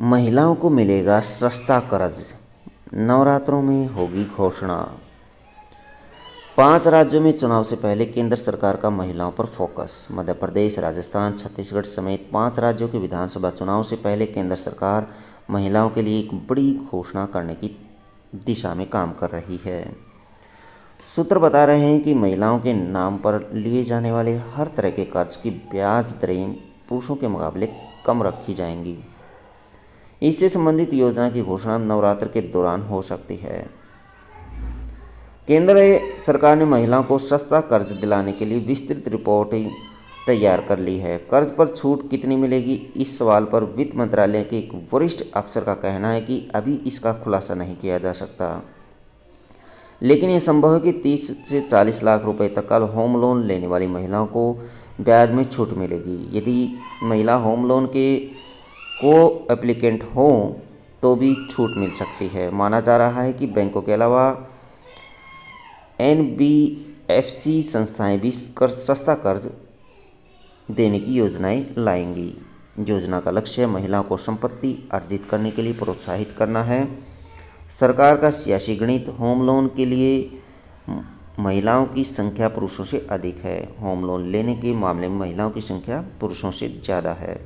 महिलाओं को मिलेगा सस्ता कर्ज। नवरात्रों में होगी घोषणा। पाँच राज्यों में चुनाव से पहले केंद्र सरकार का महिलाओं पर फोकस। मध्य प्रदेश, राजस्थान, छत्तीसगढ़ समेत पाँच राज्यों के विधानसभा चुनाव से पहले केंद्र सरकार महिलाओं के लिए एक बड़ी घोषणा करने की दिशा में काम कर रही है। सूत्र बता रहे हैं कि महिलाओं के नाम पर लिए जाने वाले हर तरह के कर्ज की ब्याज दरें पुरुषों के मुकाबले कम रखी जाएँगी। इससे संबंधित योजना की घोषणा नवरात्र के दौरान हो सकती है। केंद्र सरकार ने महिलाओं को सस्ता कर्ज दिलाने के लिए विस्तृत रिपोर्ट तैयार कर ली है। कर्ज पर छूट कितनी मिलेगी, इस सवाल पर वित्त मंत्रालय के एक वरिष्ठ अफसर का कहना है कि अभी इसका खुलासा नहीं किया जा सकता। लेकिन यह संभव है कि 30 से 40 लाख रुपए तक का होम लोन लेने वाली महिलाओं को ब्याज में छूट मिलेगी। यदि महिला होम लोन के को एप्लीकेंट हों तो भी छूट मिल सकती है। माना जा रहा है कि बैंकों के अलावा एन बी एफ़ सी संस्थाएँ भी कर, सस्ता कर्ज देने की योजनाएँ लाएँगी। योजना का लक्ष्य महिलाओं को संपत्ति अर्जित करने के लिए प्रोत्साहित करना है। सरकार का सियासी गणित होम लोन के लिए महिलाओं की संख्या पुरुषों से अधिक है। होम लोन लेने के मामले में महिलाओं की संख्या पुरुषों से ज़्यादा है।